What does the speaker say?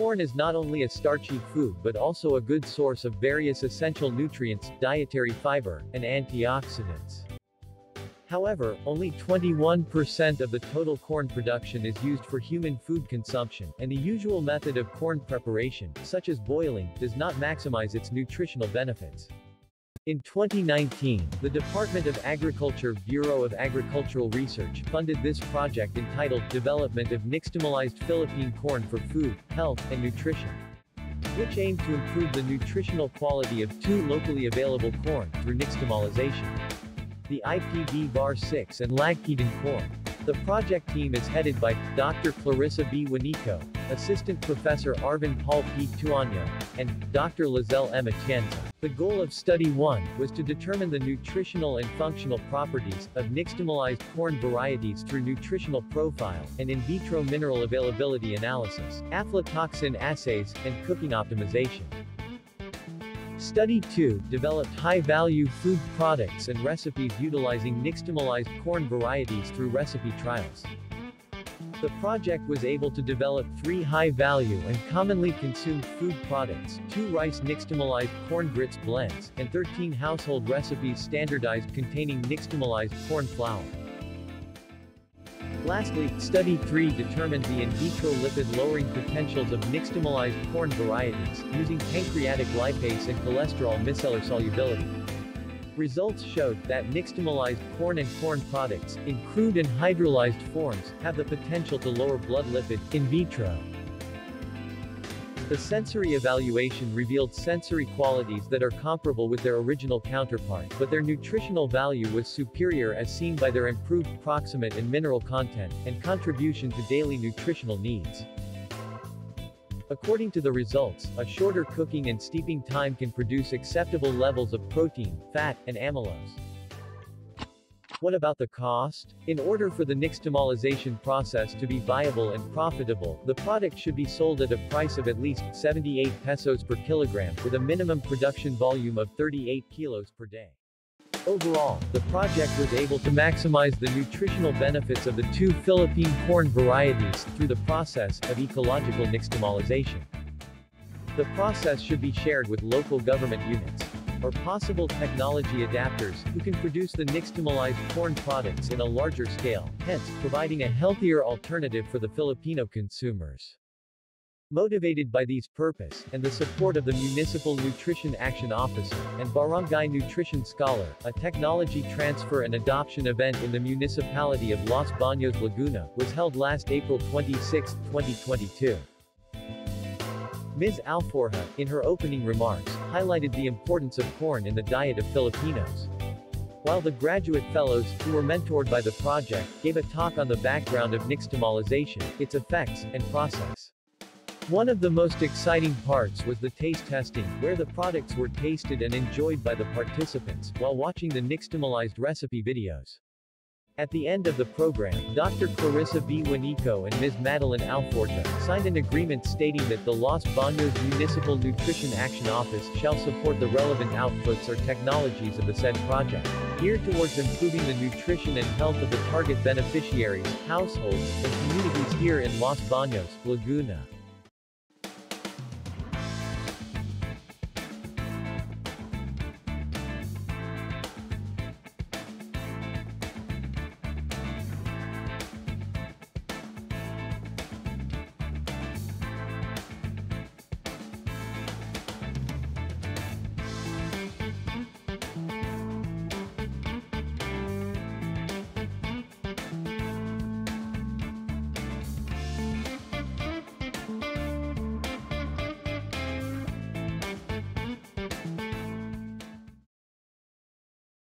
Corn is not only a starchy food but also a good source of various essential nutrients, dietary fiber, and antioxidants. However, only 21% of the total corn production is used for human food consumption, and the usual method of corn preparation, such as boiling, does not maximize its nutritional benefits. In 2019, the Department of Agriculture Bureau of Agricultural Research funded this project entitled Development of Nixtamalized Philippine Corn for Food, Health, and Nutrition, which aimed to improve the nutritional quality of two locally available corn through nixtamalization. The IPB Var 6 and Lagkitan corn. The project team is headed by Dr. Clarissa B. Juanico, Assistant Professor Arvin Paul P. Tuaño, and Dr. Lizelle M. Atienza. The goal of Study 1 was to determine the nutritional and functional properties of nixtamalized corn varieties through nutritional profile and in vitro mineral availability analysis, aflatoxin assays, and cooking optimization. Study 2 developed high-value food products and recipes utilizing nixtamalized corn varieties through recipe trials. The project was able to develop three high-value and commonly consumed food products, two rice nixtamalized corn grits blends, and 13 household recipes standardized containing nixtamalized corn flour. Lastly, Study 3 determined the in vitro lipid-lowering potentials of nixtamalized corn varieties, using pancreatic lipase and cholesterol micellar solubility. Results showed that nixtamalized corn and corn products, in crude and hydrolyzed forms, have the potential to lower blood lipid, in vitro. The sensory evaluation revealed sensory qualities that are comparable with their original counterpart, but their nutritional value was superior as seen by their improved proximate and mineral content, and contribution to daily nutritional needs. According to the results, a shorter cooking and steeping time can produce acceptable levels of protein, fat, and amylose. What about the cost? In order for the nixtamalization process to be viable and profitable, the product should be sold at a price of at least 78 pesos per kilogram, with a minimum production volume of 38 kilos per day. Overall, the project was able to maximize the nutritional benefits of the two Philippine corn varieties through the process of ecological nixtamalization. The process should be shared with local government units or possible technology adapters who can produce the nixtamalized corn products in a larger scale, hence, providing a healthier alternative for the Filipino consumers. Motivated by these purpose, and the support of the Municipal Nutrition Action Officer, and Barangay Nutrition Scholar, a technology transfer and adoption event in the municipality of Los Baños Laguna, was held last April 26, 2022. Ms. Alforja, in her opening remarks, highlighted the importance of corn in the diet of Filipinos. While the graduate fellows, who were mentored by the project, gave a talk on the background of nixtamalization, its effects, and process. One of the most exciting parts was the taste testing, where the products were tasted and enjoyed by the participants, while watching the nixtamalized recipe videos. At the end of the program, Dr. Clarissa B. Juanico and Ms. Madeline Alforta signed an agreement stating that the Los Baños Municipal Nutrition Action Office shall support the relevant outputs or technologies of the said project, geared towards improving the nutrition and health of the target beneficiaries, households, and communities here in Los Baños, Laguna.